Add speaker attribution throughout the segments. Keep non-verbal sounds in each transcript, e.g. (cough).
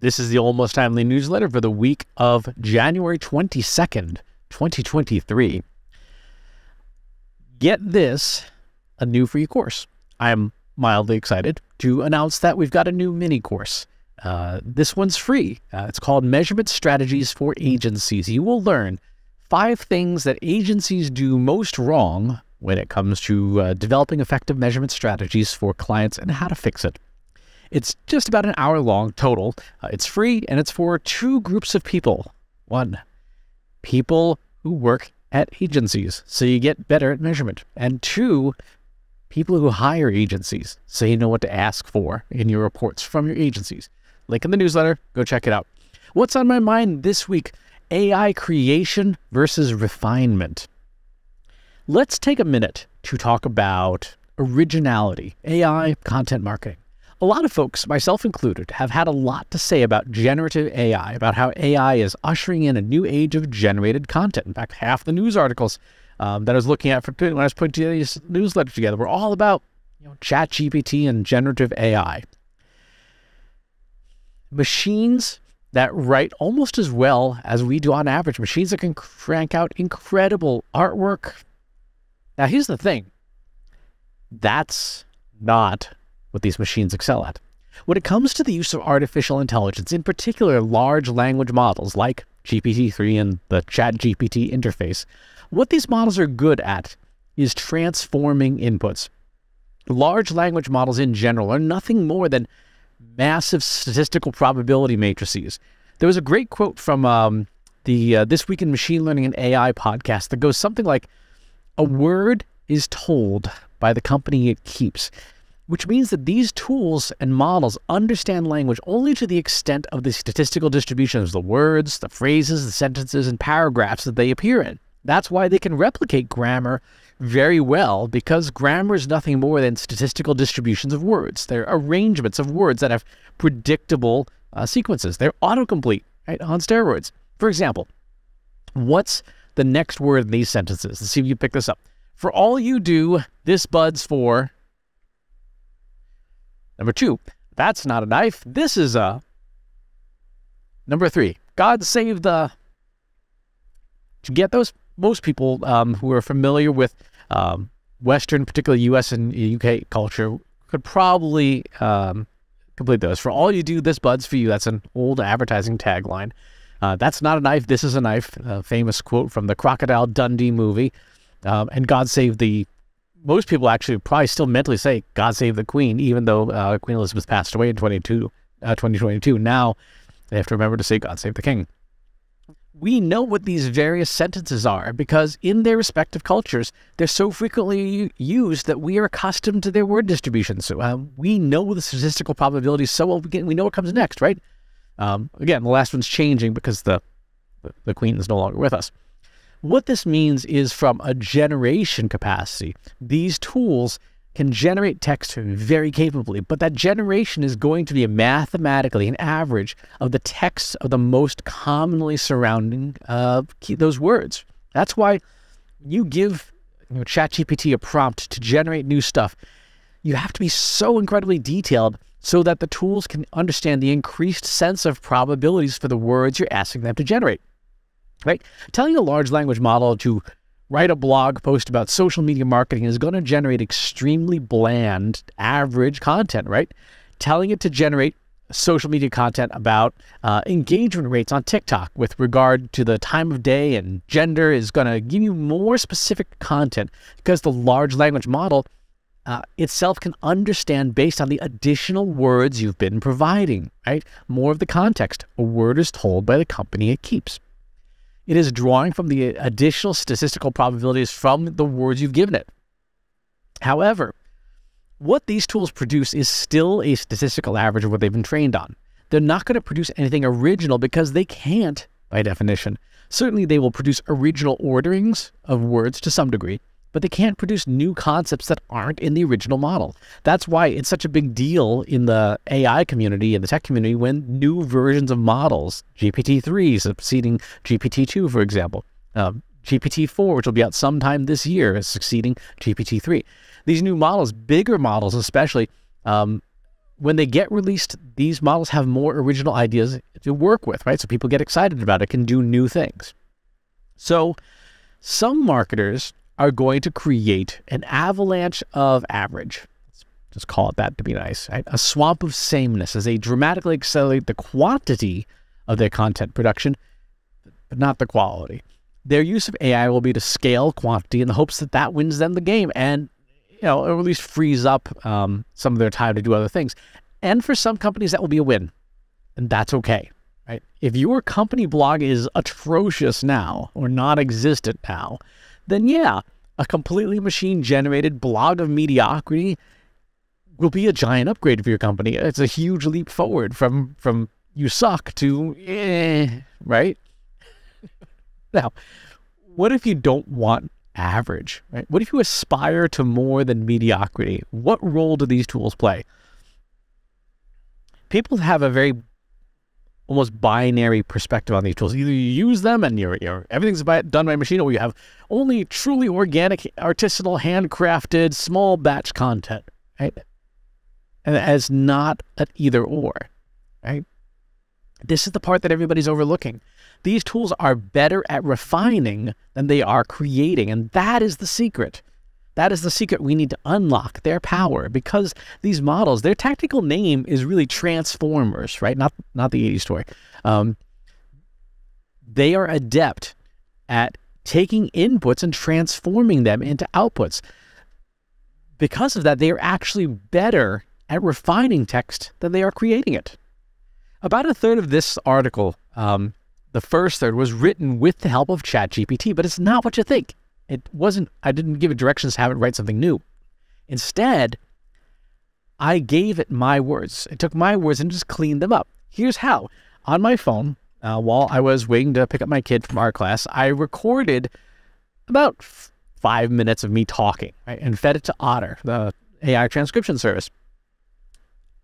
Speaker 1: This is the Almost Timely newsletter for the week of January 22nd, 2023. Get this a new free course. I'm mildly excited to announce that we've got a new mini course. Uh, this one's free. Uh, it's called Measurement Strategies for Agencies. You will learn five things that agencies do most wrong when it comes to uh, developing effective measurement strategies for clients and how to fix it. It's just about an hour long total. Uh, it's free and it's for two groups of people. One, people who work at agencies, so you get better at measurement. And two, people who hire agencies, so you know what to ask for in your reports from your agencies. Link in the newsletter, go check it out. What's on my mind this week? AI creation versus refinement. Let's take a minute to talk about originality, AI content marketing. A lot of folks, myself included, have had a lot to say about generative AI, about how AI is ushering in a new age of generated content. In fact, half the news articles um, that I was looking at for when I was putting these newsletters together were all about you know, Chat GPT and generative AI. Machines that write almost as well as we do on average, machines that can crank out incredible artwork, now, here's the thing that's not what these machines excel at. When it comes to the use of artificial intelligence, in particular large language models like GPT-3 and the ChatGPT interface, what these models are good at is transforming inputs. Large language models in general are nothing more than massive statistical probability matrices. There was a great quote from um, the uh, This Week in Machine Learning and AI podcast that goes something like, a word is told by the company it keeps, which means that these tools and models understand language only to the extent of the statistical distribution of the words, the phrases, the sentences, and paragraphs that they appear in. That's why they can replicate grammar very well, because grammar is nothing more than statistical distributions of words. They're arrangements of words that have predictable uh, sequences. They're autocomplete, right, on steroids. For example, what's the next word in these sentences. Let's see if you pick this up. For all you do, this bud's for. Number two, that's not a knife. This is a. Number three, God save the. To get those, most people um, who are familiar with um, Western, particularly U.S. and UK culture, could probably um, complete those. For all you do, this bud's for you. That's an old advertising tagline. Uh, that's not a knife. This is a knife. A famous quote from the Crocodile Dundee movie. Um, and God save the. Most people actually probably still mentally say God save the Queen, even though uh, Queen Elizabeth passed away in 22, uh, 2022. Now they have to remember to say God save the King. We know what these various sentences are because in their respective cultures, they're so frequently used that we are accustomed to their word distribution. So uh, we know the statistical probabilities so well, we know what comes next, right? Um, again, the last one's changing because the, the queen is no longer with us. What this means is from a generation capacity, these tools can generate text very capably, but that generation is going to be mathematically an average of the text of the most commonly surrounding uh, those words. That's why you give you know, ChatGPT a prompt to generate new stuff. You have to be so incredibly detailed so that the tools can understand the increased sense of probabilities for the words you're asking them to generate. Right? Telling a large language model to write a blog post about social media marketing is going to generate extremely bland, average content, right? Telling it to generate social media content about uh, engagement rates on TikTok with regard to the time of day and gender is going to give you more specific content because the large language model uh, itself can understand based on the additional words you've been providing, right? More of the context. A word is told by the company it keeps. It is drawing from the additional statistical probabilities from the words you've given it. However, what these tools produce is still a statistical average of what they've been trained on. They're not going to produce anything original because they can't, by definition. Certainly, they will produce original orderings of words to some degree, but they can't produce new concepts that aren't in the original model. That's why it's such a big deal in the AI community and the tech community when new versions of models, GPT-3 succeeding GPT-2, for example, uh, GPT-4, which will be out sometime this year, is succeeding GPT-3. These new models, bigger models especially, um, when they get released, these models have more original ideas to work with, right? So people get excited about it, can do new things. So some marketers are going to create an avalanche of average. Let's just call it that to be nice. Right? A swamp of sameness as they dramatically accelerate the quantity of their content production, but not the quality. Their use of AI will be to scale quantity in the hopes that that wins them the game and, you know, or at least frees up um, some of their time to do other things. And for some companies, that will be a win, and that's okay. Right? If your company blog is atrocious now or non-existent now, then yeah, a completely machine generated blog of mediocrity will be a giant upgrade for your company. It's a huge leap forward from from you suck to eh, right? (laughs) now, what if you don't want average, right? What if you aspire to more than mediocrity? What role do these tools play? People have a very almost binary perspective on these tools. Either you use them and you're, you're everything's by, done by machine, or you have only truly organic, artisanal, handcrafted, small batch content, right? And as not an either or, right? This is the part that everybody's overlooking. These tools are better at refining than they are creating, and that is the secret. That is the secret we need to unlock their power because these models, their tactical name is really transformers, right? Not not the 80s toy. Um, they are adept at taking inputs and transforming them into outputs. Because of that, they are actually better at refining text than they are creating it. About a third of this article, um, the first third, was written with the help of ChatGPT, but it's not what you think. It wasn't, I didn't give it directions to have it write something new. Instead, I gave it my words. It took my words and just cleaned them up. Here's how. On my phone, uh, while I was waiting to pick up my kid from art class, I recorded about five minutes of me talking right, and fed it to Otter, the AI transcription service.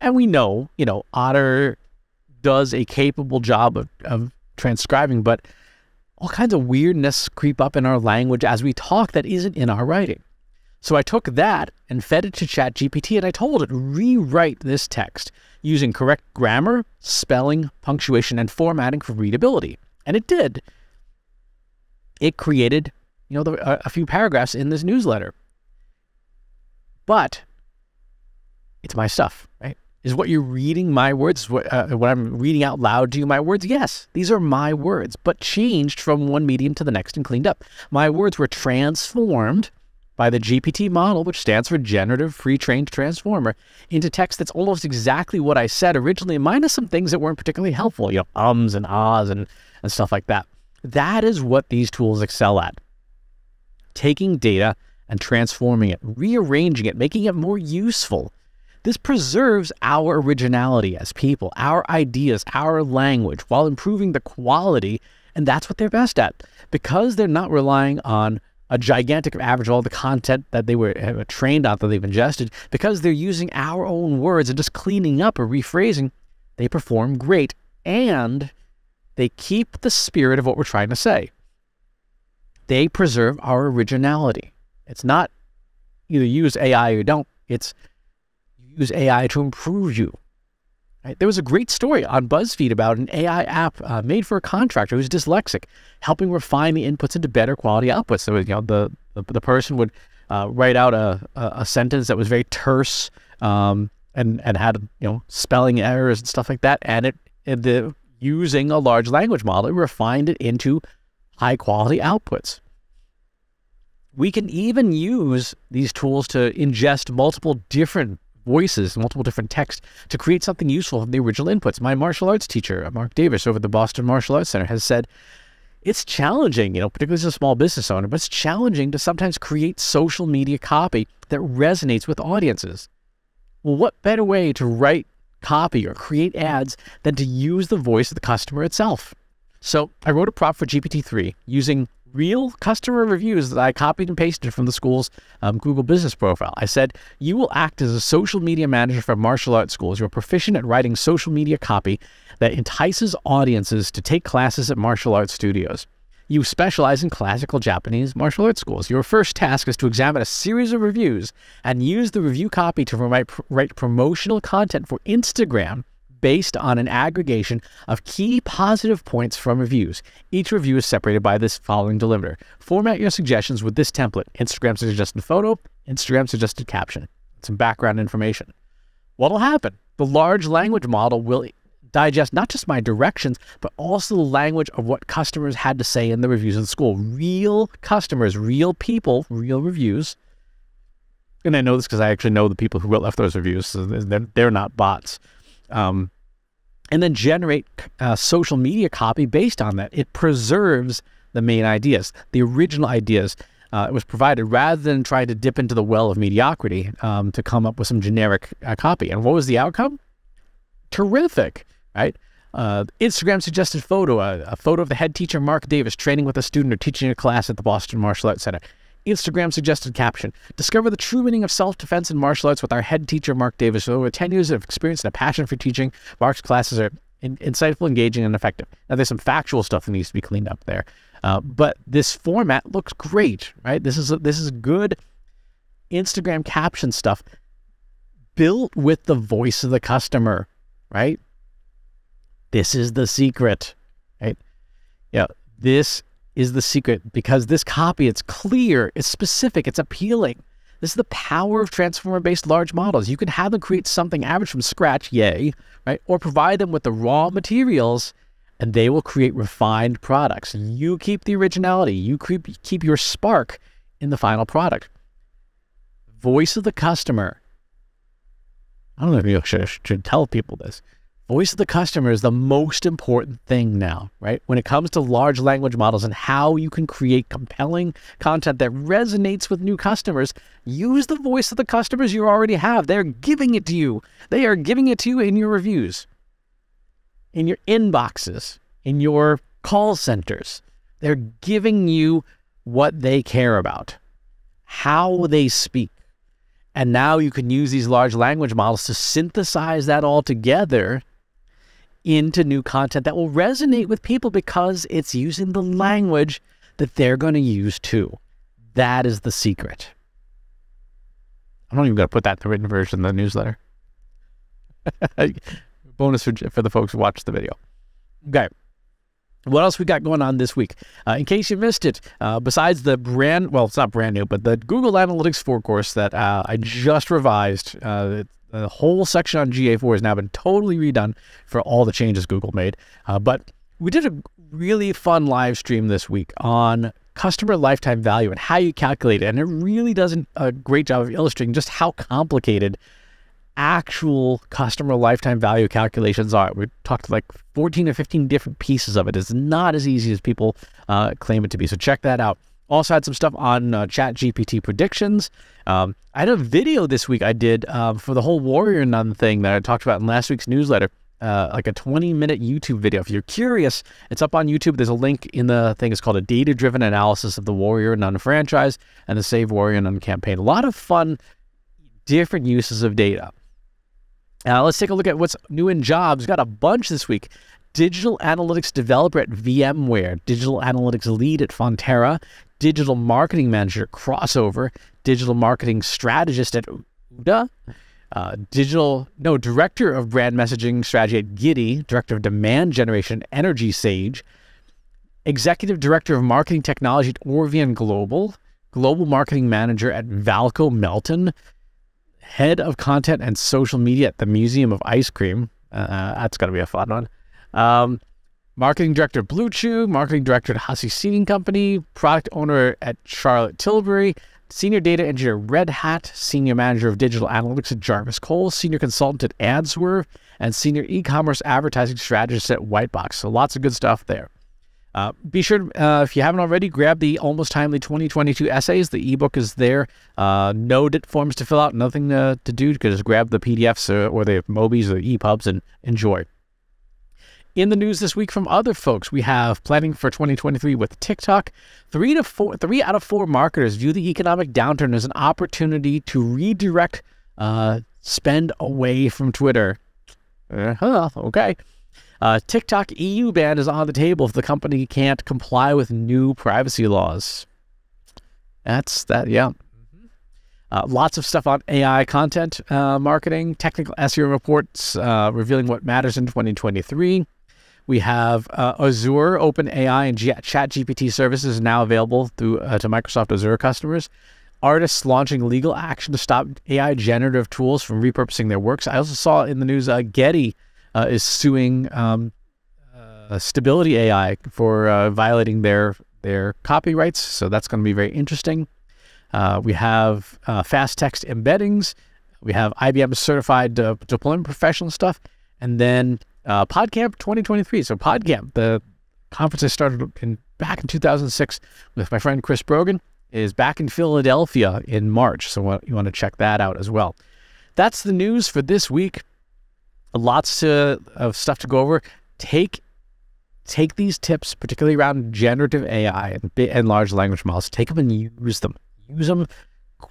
Speaker 1: And we know, you know, Otter does a capable job of, of transcribing, but all kinds of weirdness creep up in our language as we talk that isn't in our writing. So I took that and fed it to ChatGPT and I told it, rewrite this text using correct grammar, spelling, punctuation, and formatting for readability. And it did. It created, you know, the, a few paragraphs in this newsletter. But it's my stuff, right? Is what you're reading my words? What, uh, what I'm reading out loud to you, my words? Yes, these are my words, but changed from one medium to the next and cleaned up. My words were transformed by the GPT model, which stands for Generative Pre-trained Transformer, into text that's almost exactly what I said originally, minus some things that weren't particularly helpful, you know, ums and ahs and, and stuff like that. That is what these tools excel at. Taking data and transforming it, rearranging it, making it more useful this preserves our originality as people, our ideas, our language, while improving the quality, and that's what they're best at. Because they're not relying on a gigantic average of all the content that they were uh, trained on that they've ingested, because they're using our own words and just cleaning up or rephrasing, they perform great and they keep the spirit of what we're trying to say. They preserve our originality. It's not either use AI or don't. It's use AI to improve you. Right? There was a great story on BuzzFeed about an AI app uh, made for a contractor who's dyslexic, helping refine the inputs into better quality outputs. So you know the the, the person would uh, write out a, a, sentence that was very terse um, and and had you know spelling errors and stuff like that, and it and the using a large language model, it refined it into high quality outputs. We can even use these tools to ingest multiple different voices, multiple different texts to create something useful from the original inputs. My martial arts teacher, Mark Davis, over at the Boston Martial Arts Center, has said it's challenging, you know, particularly as a small business owner, but it's challenging to sometimes create social media copy that resonates with audiences. Well, what better way to write copy or create ads than to use the voice of the customer itself? So I wrote a prop for GPT-3 using real customer reviews that I copied and pasted from the school's um, Google business profile. I said, You will act as a social media manager for martial arts schools. You're proficient at writing social media copy that entices audiences to take classes at martial arts studios. You specialize in classical Japanese martial arts schools. Your first task is to examine a series of reviews and use the review copy to write, write promotional content for Instagram based on an aggregation of key positive points from reviews. Each review is separated by this following delimiter. Format your suggestions with this template Instagram suggested photo, Instagram suggested caption, some background information. What'll happen? The large language model will digest not just my directions, but also the language of what customers had to say in the reviews in school. Real customers, real people, real reviews. And I know this because I actually know the people who left those reviews. So they're, they're not bots. Um, and then generate uh, social media copy based on that. It preserves the main ideas, the original ideas. Uh, it was provided rather than trying to dip into the well of mediocrity um, to come up with some generic uh, copy. And what was the outcome? Terrific right? Uh, Instagram suggested photo, uh, a photo of the head teacher, Mark Davis, training with a student or teaching a class at the Boston Martial Arts Center. Instagram suggested caption Discover the true meaning of self defense in martial arts with our head teacher, Mark Davis. With over 10 years of experience and a passion for teaching, Mark's classes are in, insightful, engaging, and effective. Now, there's some factual stuff that needs to be cleaned up there. Uh, but this format looks great, right? This is a, this is good Instagram caption stuff built with the voice of the customer, right? This is the secret, right? Yeah, this is the secret because this copy, it's clear, it's specific, it's appealing. This is the power of transformer-based large models. You can have them create something average from scratch, yay, right? Or provide them with the raw materials and they will create refined products. And you keep the originality. You keep, keep your spark in the final product. Voice of the customer. I don't know if you should, should tell people this voice of the customer is the most important thing now, right? When it comes to large language models and how you can create compelling content that resonates with new customers, use the voice of the customers you already have. They're giving it to you. They are giving it to you in your reviews, in your inboxes, in your call centers. They're giving you what they care about, how they speak. And now you can use these large language models to synthesize that all together into new content that will resonate with people because it's using the language that they're going to use too. That is the secret. I'm not even going to put that in the written version of the newsletter. (laughs) Bonus for, for the folks who watch the video. Okay. What else we got going on this week? Uh, in case you missed it, uh, besides the brand, well, it's not brand new, but the Google Analytics 4 course that uh, I just revised, uh, the whole section on GA4 has now been totally redone for all the changes Google made. Uh, but we did a really fun live stream this week on customer lifetime value and how you calculate it. And it really does a great job of illustrating just how complicated actual customer lifetime value calculations are. We talked like 14 or 15 different pieces of it. It's not as easy as people uh, claim it to be. So check that out. Also had some stuff on uh, Chat GPT predictions. Um, I had a video this week I did um, for the whole Warrior Nun thing that I talked about in last week's newsletter. Uh, like a 20 minute YouTube video. If you're curious, it's up on YouTube. There's a link in the thing. It's called a data driven analysis of the Warrior Nun franchise and the Save Warrior Nun campaign. A lot of fun, different uses of data. Now, let's take a look at what's new in jobs. Got a bunch this week. Digital analytics developer at VMware, digital analytics lead at Fonterra, digital marketing manager crossover, digital marketing strategist at Ouda, uh, digital, no, director of brand messaging strategy at Giddy, director of demand generation, at EnergySage, executive director of marketing technology at Orvian Global, global marketing manager at Valco Melton, head of content and social media at the Museum of Ice Cream. Uh, that's got to be a fun one. Um, marketing director BlueChew, marketing director at Hussey Seating Company, product owner at Charlotte Tilbury, senior data engineer Red Hat, senior manager of digital analytics at Jarvis Cole, senior consultant at AdSwerve, and senior e-commerce advertising strategist at Whitebox. So lots of good stuff there. Uh, be sure, uh, if you haven't already, grab the Almost Timely 2022 essays. The ebook is there. Uh, no forms to fill out, nothing to, to do. Just grab the PDFs or, or the Mobis or the EPUBs and enjoy. In the news this week from other folks, we have planning for 2023 with TikTok. Three to four, three out of four marketers view the economic downturn as an opportunity to redirect uh, spend away from Twitter. Uh, okay. Uh, TikTok EU ban is on the table if the company can't comply with new privacy laws. That's that, yeah. Uh, lots of stuff on AI content uh, marketing, technical SEO reports uh, revealing what matters in 2023. We have uh, Azure OpenAI and G- ChatGPT services now available through uh, to Microsoft Azure customers. Artists launching legal action to stop AI generative tools from repurposing their works. I also saw in the news uh, Getty is suing um, Stability AI for violating their their copyrights. So that's going to be very interesting. Uh, we have uh, fast text embeddings. We have IBM certified uh, deployment professional stuff. And then uh, PodCamp 2023. So PodCamp, the conference I started in, back in 2006 with my friend Chris Brogan, is back in Philadelphia in March. So you want to check that out as well. That's the news for this week. Lots to, of stuff to go over. Take take these tips, particularly around generative AI and, and large language models, take them and use them use them,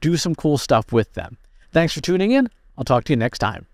Speaker 1: do some cool stuff with them. Thanks for tuning in. I'll talk to you next time.